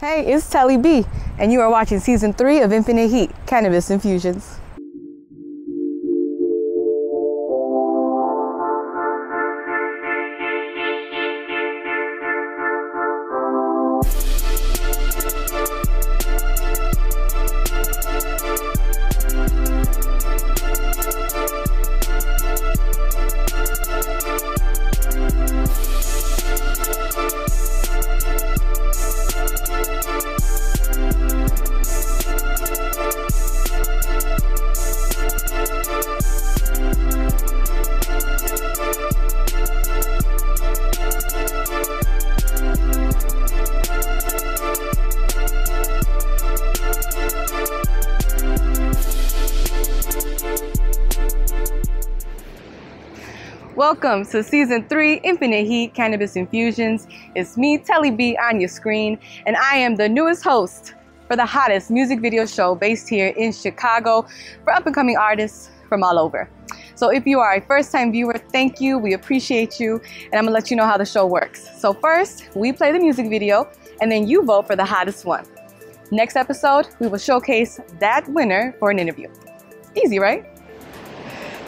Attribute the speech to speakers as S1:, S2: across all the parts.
S1: Hey, it's Telly B, and you are watching season three of Infinite Heat Cannabis Infusionz. Welcome to season three, Infinite Heat Cannabis Infusionz. It's me, Telly B, on your screen, and I am the newest host for the hottest music video show based here in Chicago for up and coming artists from all over. So if you are a first time viewer, thank you. We appreciate you, and I'm gonna let you know how the show works. So, first, we play the music video, and then you vote for the hottest one. Next episode, we will showcase that winner for an interview. Easy, right?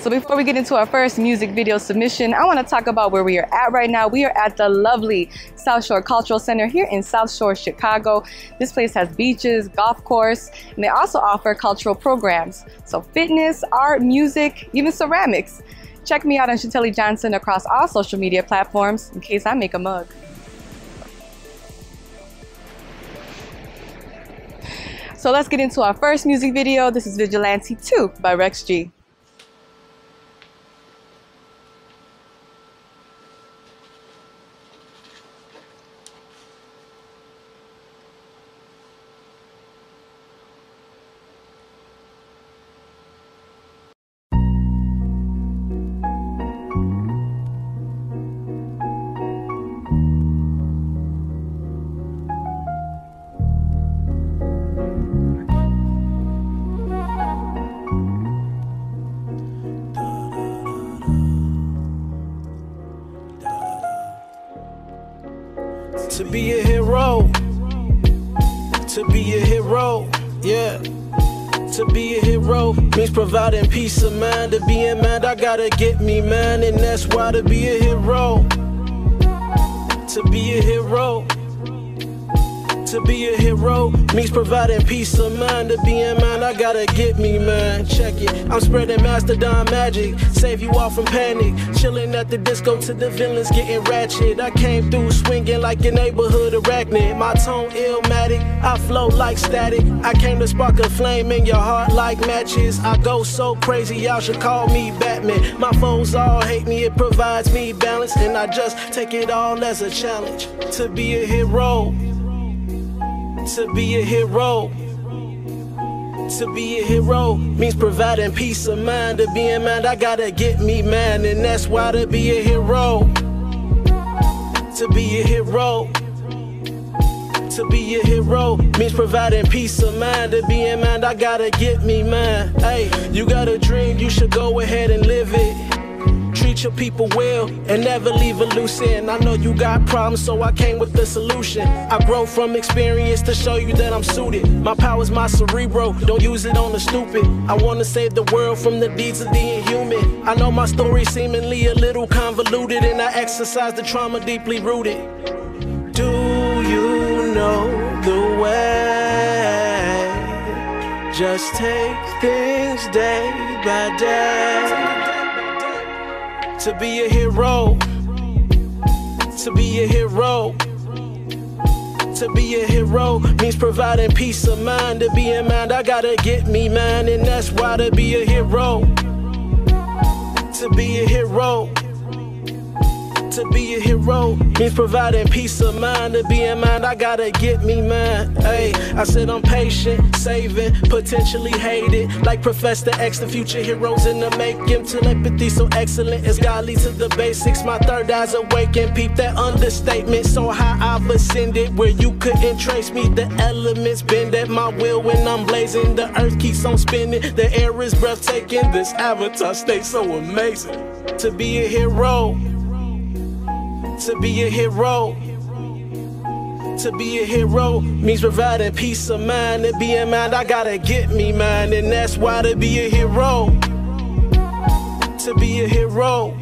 S1: So before we get into our first music video submission, I want to talk about where we are at right now. We are at the lovely South Shore Cultural Center here in South Shore, Chicago. This place has beaches, golf course, and they also offer cultural programs. So fitness, art, music, even ceramics. Check me out on Chantelly Johnson across all social media platforms in case I make a mug. So let's get into our first music video. This is Vigilante 2 by Rex G.
S2: To be a hero. To be a hero. Yeah. To be a hero means providing peace of mind. To be a man, I gotta get me man, and that's why to be a hero. To be a hero. To be a hero means providing peace of mind. To be a man, I gotta get me, man. Check it. I'm spreading Mastodon magic. Save you all from panic. Chilling at the disco to the villains getting ratchet. I came through swinging like a neighborhood arachnid. My tone illmatic. I flow like static. I came to spark a flame in your heart like matches. I go so crazy, y'all should call me Batman. My foes all hate me, it provides me balance. And I just take it all as a challenge. To be a hero to be a hero. To be a hero means providing peace of mind. To be in mind, I gotta get me man, and that's why to be a hero. To be a hero. To be a hero means providing peace of mind. To be in mind, I gotta get me man. Hey, you got a dream, you should go ahead and live it treat your people well and never leave a loose end. I know you got problems, so I came with the solution. I grow from experience to show you that I'm suited. My power's my cerebro, don't use it on the stupid. I wanna save the world from the deeds of the inhuman. I know my story seemingly a little convoluted, and I exercise the trauma deeply rooted. Do you know the way? Just take things day by day to be a hero, to be a hero. To be a hero means providing peace of mind. To be a man, I gotta get me mine, and that's why to be a hero. To be a hero. To be a hero means providing peace of mind. To be in mind, I gotta get me mine. Hey, I said I'm patient, saving, potentially hated. Like Professor X, the future heroes in the making. Telepathy so excellent as God leads to the basics. My third eye's awakened. Peep that understatement. So high I've ascended where you couldn't trace me. The elements bend at my will when I'm blazing. The earth keeps on spinning. The air is breathtaking. This avatar stays so amazing. To be a hero to be a hero. To be a hero means providing peace of mind. To be a man, I gotta get me mine, and that's why to be a hero. To be a hero.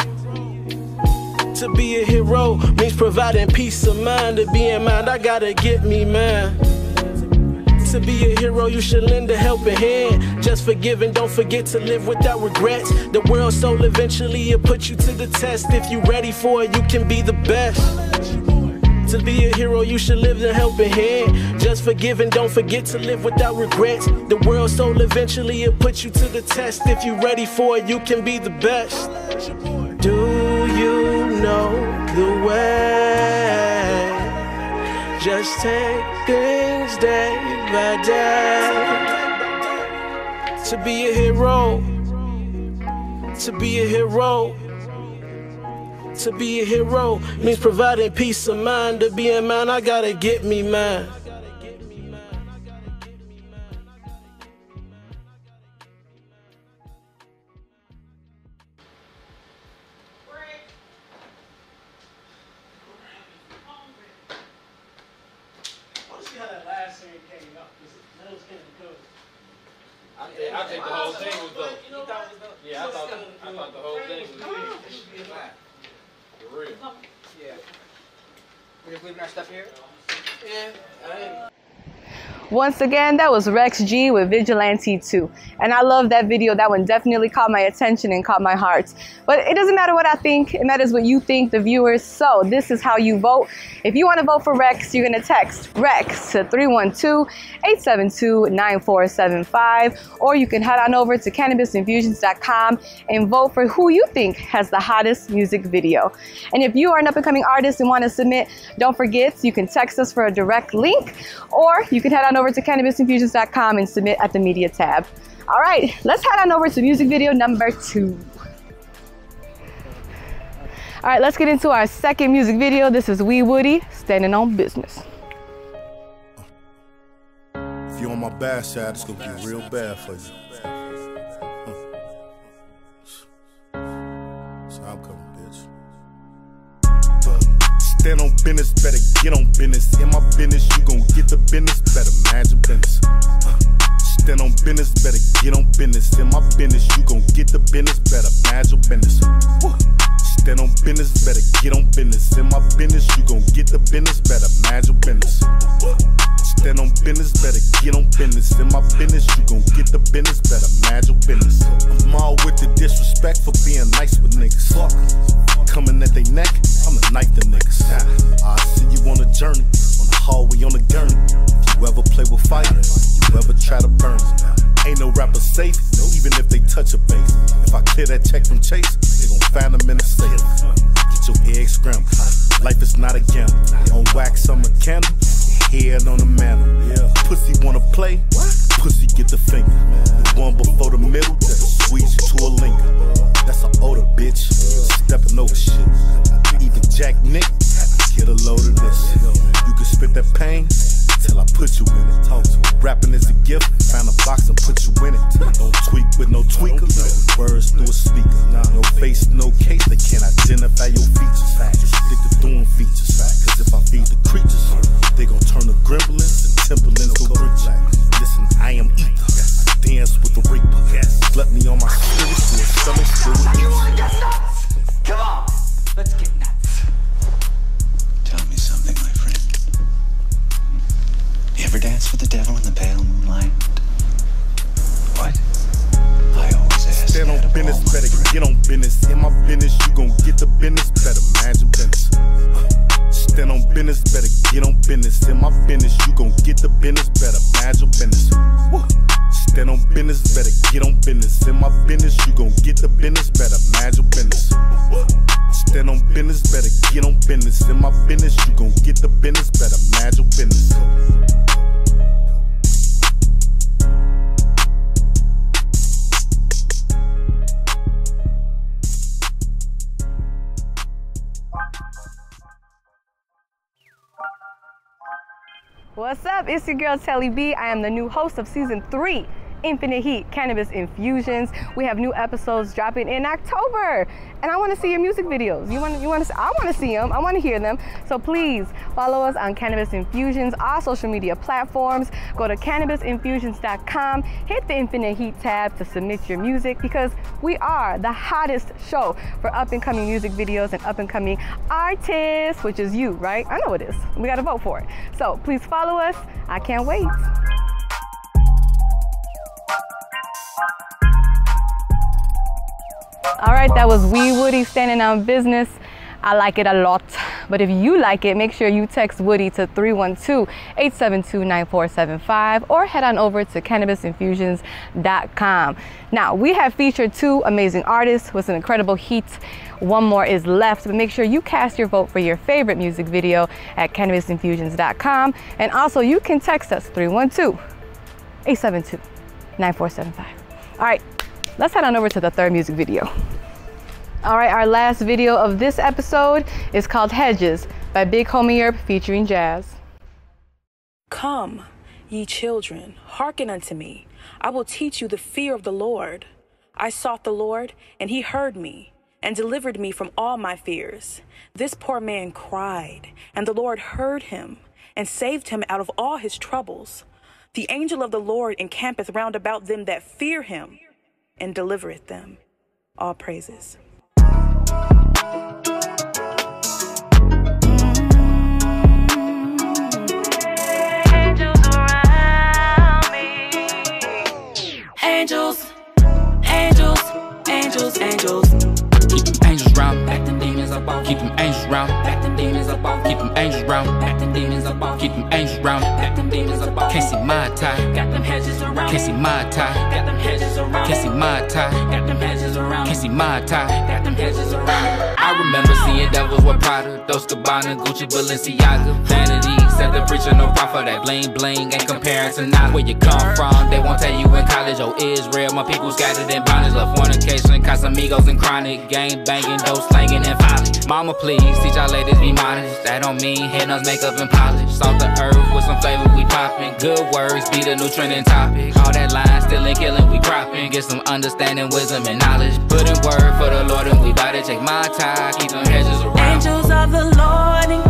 S2: To be a hero means providing peace of mind. To be in mind, I gotta get me mine. To be a hero, you should lend a helping hand. Just forgive and don't forget to live without regrets. The world's soul eventually will put you to the test. If you ready for it, you can be the best. To be a hero, you should live the helping hand. Just forgive and don't forget to live without regrets. The world's soul eventually will put you to the test. If you ready for it, you can be the best. Do you know the way? Just take things day To be a hero, to be a hero. To be a hero means providing peace of mind. To be a man, I gotta get me mine.
S3: I think, I think the whole thing was dope. Yeah, I thought, I thought the whole thing was good. For real.
S4: Yeah. We're just leaving our stuff here?
S2: Yeah, I ain't.
S1: Once again, that was Rex G with Vigilante 2. And I love that video. That one definitely caught my attention and caught my heart. But it doesn't matter what I think, it matters what you think, the viewers. So this is how you vote. If you want to vote for Rex, you're going to text Rex to 312-872-9475. Or you can head on over to cannabisinfusionz.com and vote for who you think has the hottest music video. And if you are an up-and-coming artist and want to submit, don't forget, you can text us for a direct link. Or you can head on over to cannabisinfusionz.com and submit at the media tab. All right, let's head on over to music video number two. All right, let's get into our second music video. This is Wee Woody, Standing on Business.
S5: If you're on my bad side, it's gonna get real bad for you. Stand on business, better get on business. In my business, you gon' get the business, better manage your business. Uh, stand on business, better get on business. In my business, you gon' get the business, better manage your business. Stand on business, better get on business. In my business, you gon' get the business, better manage your business. Stand on business, better get on business. In my business, you gon' get the business, better manage your business. I'm all with the disrespect for being nice with niggas. Fuck. Coming at they neck, I'ma knife the niggas. I see you on a journey, on the hallway on a gurney. You ever play with fire, you ever try to burn. Ain't no rapper safe, even if they touch a base. If I clear that check from Chase, they gon' find them in the safe. Get your eggs scrambled. Life is not a gamble. On wax, I'm a candle. Head on the mantle. Pussy wanna play? Pussy get the finger. The one before the middle, that squeeze to a linger. That's an older bitch. Stepping over shit. Even Jack Nick, get a load of this. You can spit that pain till I put you in it. Rapping is a gift. Find a box and put you in it. Don't tweak with no tweaker. The
S6: devil in the pale moonlight? What? I always ask.
S5: Stand on business, better
S6: friends.
S5: get on business. In my business, you gon' get the business, better manage your business. Stand on business, better get on business. In my business, you gon' get the business, better manage your business. Stand on business, better get on business. In my business, you gon' get the business, better manage your business. Stand on business, better get on business. In my business, you gon' get the business, better manage your business.
S1: What's up? It's your girl Telly B. I am the new host of season three, Infinite Heat Cannabis Infusionz. We have new episodes dropping in October, and I want to see your music videos. You want you want to I want to see them. I want to hear them. So please follow us on Cannabis Infusionz, all social media platforms. Go to cannabisinfusionz.com. Hit the Infinite Heat tab to submit your music because we are the hottest show for up and coming music videos and up and coming artists, which is you, right? I know it is. We got to vote for it. So please follow us. I can't wait. All right, that was Wee Woody standing on business. I like it a lot. But if you like it, make sure you text Woody to 312-872-9475 or head on over to cannabisinfusionz.com. Now, we have featured two amazing artists with some incredible heat. One more is left, but make sure you cast your vote for your favorite music video at cannabisinfusionz.com. And also, you can text us 312-872-9475. All right, let's head on over to the third music video. All right, our last video of this episode is called Hedges by Big Homie Earp featuring Jazz.
S7: Come, ye children, hearken unto me. I will teach you the fear of the Lord. I sought the Lord, and he heard me, and delivered me from all my fears. This poor man cried, and the Lord heard him, and saved him out of all his troubles. The angel of the Lord encampeth round about them that fear him, and delivereth them. All praises.
S8: Angels, angels, angels, angels.
S9: Keep them angels round, back them demons up off. Keep them angels round, back them demons up off. Keep them angels round, back them demons up off. Keep them angels round, back them demons up off. Can't see my tie,
S8: got them hedges around.
S9: Can't see my tie,
S8: got them hedges around.
S9: Can't see my tie,
S8: got them hedges around.
S9: Can't see my tie,
S8: got them hedges around.
S9: I remember seeing devils with Prada, those Gabbana, Gucci, Balenciaga, vanity. Said the preacher no profit that bling bling ain't comparing to not where you come from. They won't tell you in college, oh Israel, my people scattered in bondage, love fornication, Casamigos and chronic, gang banging, dope slanging and folly. Mama, please teach our ladies be modest. That don't mean head nose, makeup and polish. Salt the earth with some flavor, we popping. Good words be the new trending topic. All that line still ain't killing, we cropping. Get some understanding, wisdom and knowledge. Put in word for the Lord and we bout to take my time, keep them hedges around.
S8: Angels of the Lord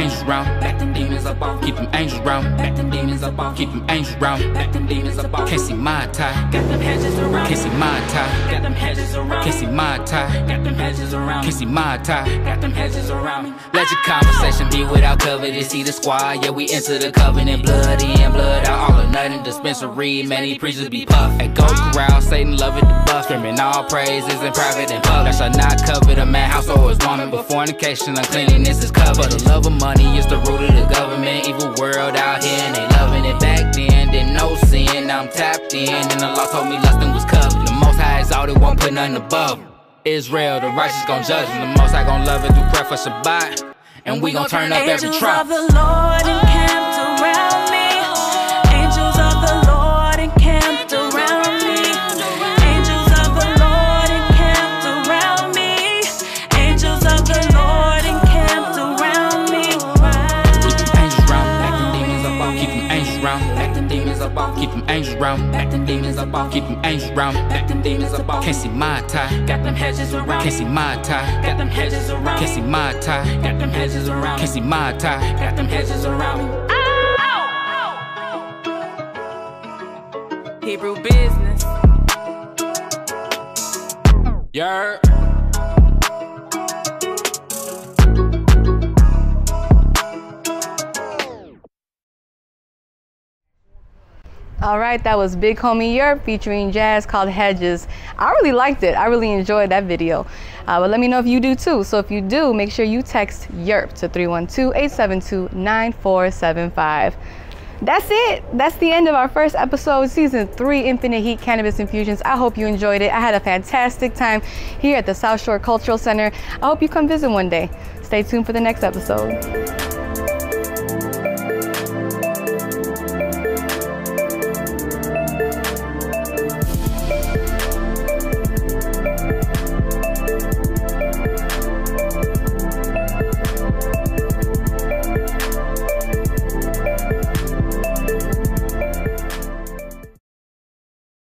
S8: angels
S9: round, Back them demons up off. keep them angels round,
S8: Back them demons up off.
S9: keep them angels round.
S8: Back them demons up off.
S9: Can't see my tie,
S8: Got them hedges around.
S9: can't see my tie,
S8: Got them hedges around.
S9: can't see my tie,
S8: Got them hedges around.
S9: can't see my tie.
S8: Got them hedges around me.
S9: Let your conversation be without covetous. See the squad, yeah, we enter the covenant. Blood in, blood out, all or nothing. Dispensary, many preachers be puff. At Go Corral, Satan love it the buff. Screaming all praises in private and public. Shall not cover the man, house or his woman. But fornication, uncleanliness is covered. For The love of money is the root of the government. Evil world out here, and they loving it back then. Didn't know sin, I'm tapped in. And the law told me lusting was covered. The most high is all they won't put nothing above. Israel, the righteous gon' judge them. The most high gon' love it through prayer for Shabbat. And we gon' turn up every
S8: Angels
S9: trap. Keep them angels round, Back them demons up off. keep them angels round.
S8: Back them demons up off.
S9: Can't see my tie,
S8: Got them hedges around.
S9: can't see my tie,
S8: Got them hedges around.
S9: can't see my tie,
S8: Got them hedges around.
S9: can't see my tie.
S8: Got them hedges around.
S7: Hebrew business.
S9: Yeah.
S1: All right, that was Big Homie Yurp featuring Jazz called Hedges. I really liked it. I really enjoyed that video. Uh, but let me know if you do too. So if you do, make sure you text YERP to 312-872-9475. That's it. That's the end of our first episode, season three, Infinite Heat Cannabis Infusionz. I hope you enjoyed it. I had a fantastic time here at the South Shore Cultural Center. I hope you come visit one day. Stay tuned for the next episode.